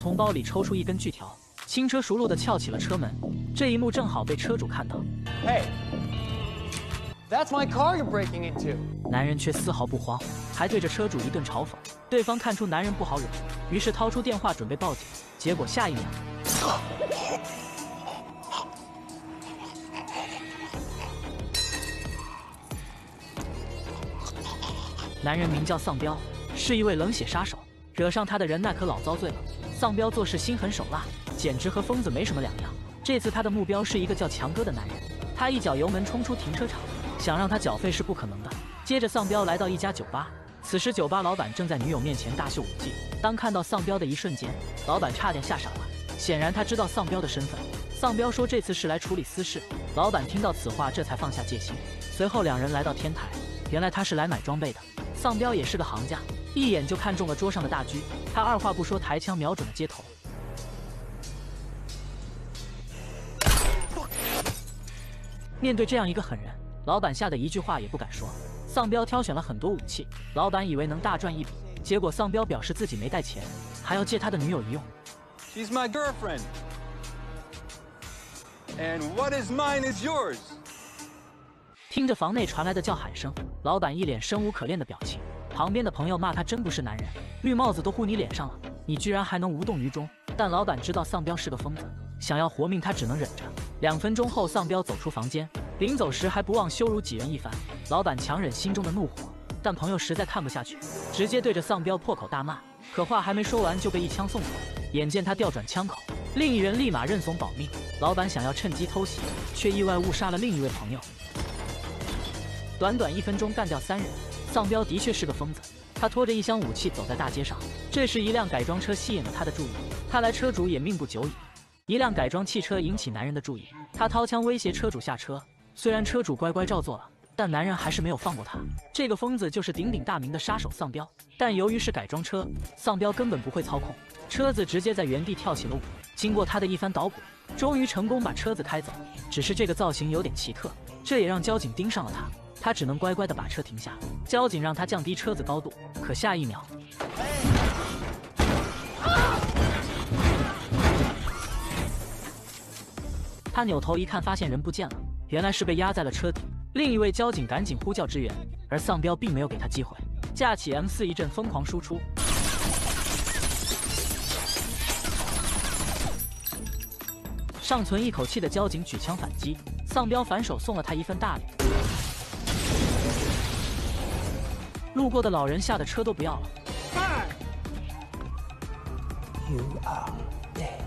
从包里抽出一根锯条，轻车熟路的撬起了车门。这一幕正好被车主看到。Hey, that's my car you're breaking into. 男人却丝毫不慌，还对着车主一顿嘲讽。对方看出男人不好惹，于是掏出电话准备报警。结果下一秒，男人名叫丧彪，是一位冷血杀手。惹上他的人那可老遭罪了。丧彪做事心狠手辣，简直和疯子没什么两样。这次他的目标是一个叫强哥的男人，他一脚油门冲出停车场，想让他缴费是不可能的。接着丧彪来到一家酒吧，此时酒吧老板正在女友面前大秀武技。当看到丧彪的一瞬间，老板差点吓傻了。显然他知道丧彪的身份。丧彪说这次是来处理私事。老板听到此话，这才放下戒心。随后两人来到天台，原来他是来买装备的。丧彪也是个行家，一眼就看中了桌上的大狙，他二话不说，抬枪瞄准了街头。面对这样一个狠人，老板吓得一句话也不敢说。丧彪挑选了很多武器，老板以为能大赚一笔，结果丧彪表示自己没带钱，还要借他的女友一用。She's my girlfriend. And what is mine is yours. 听着房内传来的叫喊声，老板一脸生无可恋的表情。旁边的朋友骂他真不是男人，绿帽子都呼你脸上了，你居然还能无动于衷。但老板知道丧彪是个疯子，想要活命他只能忍着。两分钟后，丧彪走出房间，临走时还不忘羞辱几人一番。老板强忍心中的怒火，但朋友实在看不下去，直接对着丧彪破口大骂。可话还没说完，就被一枪送走。眼见他调转枪口，另一人立马认怂保命。老板想要趁机偷袭，却意外误杀了另一位朋友。短短一分钟干掉三人，丧彪的确是个疯子。他拖着一箱武器走在大街上，这时一辆改装车吸引了他的注意。看来车主也命不久矣。一辆改装汽车引起男人的注意，他掏枪威胁车主下车。虽然车主乖乖照做了，但男人还是没有放过他。这个疯子就是鼎鼎大名的杀手丧彪，但由于是改装车，丧彪根本不会操控，车子直接在原地跳起了舞。经过他的一番捣鼓，终于成功把车子开走。只是这个造型有点奇特，这也让交警盯上了他。他只能乖乖的把车停下，交警让他降低车子高度，可下一秒，他扭头一看，发现人不见了，原来是被压在了车底。另一位交警赶紧呼叫支援，而丧彪并没有给他机会，架起 M 四一阵疯狂输出，尚存一口气的交警举枪反击，丧彪反手送了他一份大礼。路过的老人吓得车都不要了。3。you are a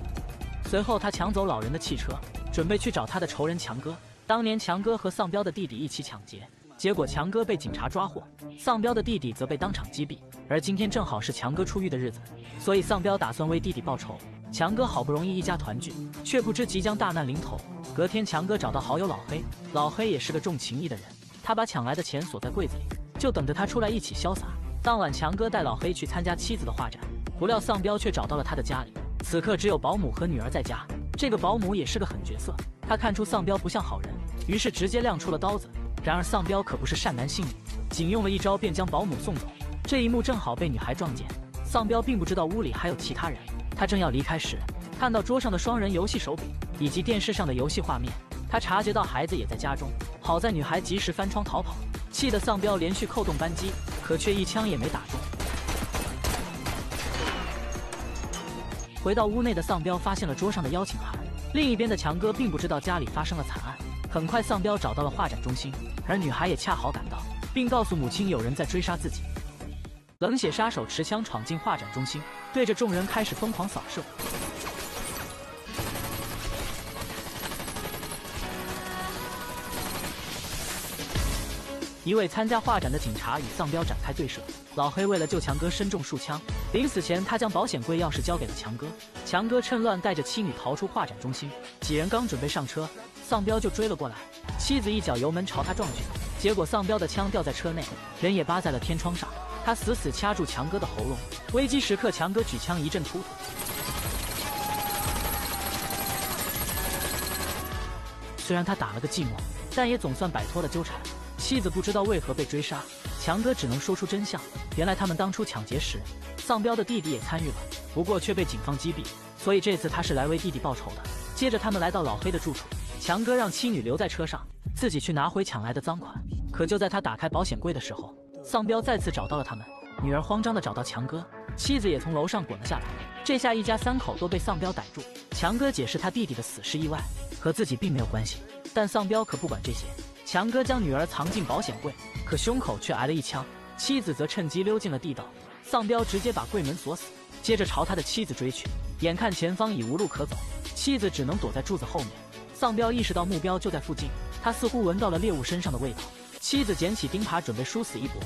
随后他抢走老人的汽车，准备去找他的仇人强哥。当年强哥和丧彪的弟弟一起抢劫，结果强哥被警察抓获，丧彪的弟弟则被当场击毙。而今天正好是强哥出狱的日子，所以丧彪打算为弟弟报仇。强哥好不容易一家团聚，却不知即将大难临头。隔天，强哥找到好友老黑，老黑也是个重情义的人，他把抢来的钱锁在柜子里。就等着他出来一起潇洒。当晚，强哥带老黑去参加妻子的画展，不料丧彪却找到了他的家里。此刻只有保姆和女儿在家。这个保姆也是个狠角色，他看出丧彪不像好人，于是直接亮出了刀子。然而丧彪可不是善男信女，仅用了一招便将保姆送走。这一幕正好被女孩撞见。丧彪并不知道屋里还有其他人，他正要离开时，看到桌上的双人游戏手柄以及电视上的游戏画面，他察觉到孩子也在家中。好在女孩及时翻窗逃跑。气得丧彪连续扣动扳机，可却一枪也没打中。回到屋内的丧彪发现了桌上的邀请函，另一边的强哥并不知道家里发生了惨案。很快，丧彪找到了画展中心，而女孩也恰好赶到，并告诉母亲有人在追杀自己。冷血杀手持枪闯进画展中心，对着众人开始疯狂扫射。一位参加画展的警察与丧彪展开对射，老黑为了救强哥身中数枪，临死前他将保险柜钥匙交给了强哥。强哥趁乱带着妻女逃出画展中心，几人刚准备上车，丧彪就追了过来，妻子一脚油门朝他撞去，结果丧彪的枪掉在车内，人也扒在了天窗上，他死死掐住强哥的喉咙。危机时刻，强哥举枪一阵突突，虽然他打了个寂寞，但也总算摆脱了纠缠。妻子不知道为何被追杀，强哥只能说出真相。原来他们当初抢劫时，丧彪的弟弟也参与了，不过却被警方击毙，所以这次他是来为弟弟报仇的。接着他们来到老黑的住处，强哥让妻女留在车上，自己去拿回抢来的赃款。可就在他打开保险柜的时候，丧彪再次找到了他们。女儿慌张地找到强哥，妻子也从楼上滚了下来。这下一家三口都被丧彪逮住。强哥解释他弟弟的死是意外，和自己并没有关系。但丧彪可不管这些，强哥将女儿藏进保险柜，可胸口却挨了一枪。妻子则趁机溜进了地道，丧彪直接把柜门锁死，接着朝他的妻子追去。眼看前方已无路可走，妻子只能躲在柱子后面。丧彪意识到目标就在附近，他似乎闻到了猎物身上的味道。妻子捡起钉耙准备殊死一搏，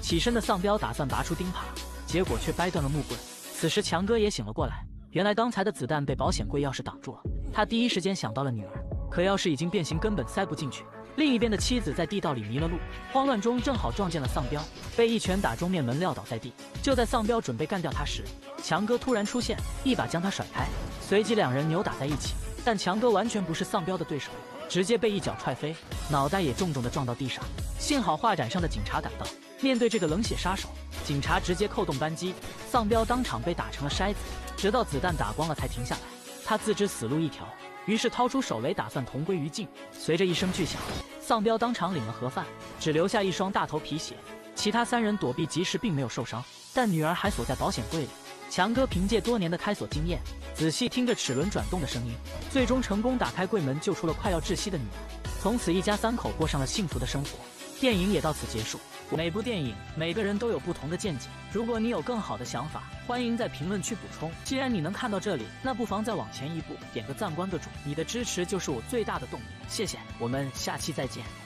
起身的丧彪打算拔出钉耙，结果却掰断了木棍。此时强哥也醒了过来，原来刚才的子弹被保险柜钥匙挡住了。他第一时间想到了女儿。可钥匙已经变形，根本塞不进去。另一边的妻子在地道里迷了路，慌乱中正好撞见了丧彪，被一拳打中面门，撂倒在地。就在丧彪准备干掉他时，强哥突然出现，一把将他甩开，随即两人扭打在一起。但强哥完全不是丧彪的对手，直接被一脚踹飞，脑袋也重重的撞到地上。幸好画展上的警察赶到，面对这个冷血杀手，警察直接扣动扳机，丧彪当场被打成了筛子，直到子弹打光了才停下来。他自知死路一条。于是掏出手雷，打算同归于尽。随着一声巨响，丧彪当场领了盒饭，只留下一双大头皮鞋。其他三人躲避及时，并没有受伤，但女儿还锁在保险柜里。强哥凭借多年的开锁经验，仔细听着齿轮转动的声音，最终成功打开柜门，救出了快要窒息的女儿。从此，一家三口过上了幸福的生活。电影也到此结束。每部电影，每个人都有不同的见解。如果你有更好的想法，欢迎在评论区补充。既然你能看到这里，那不妨再往前一步，点个赞，关个注。你的支持就是我最大的动力。谢谢，我们下期再见。